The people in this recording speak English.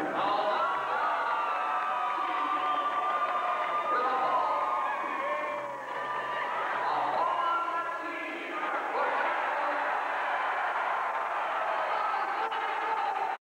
Oh.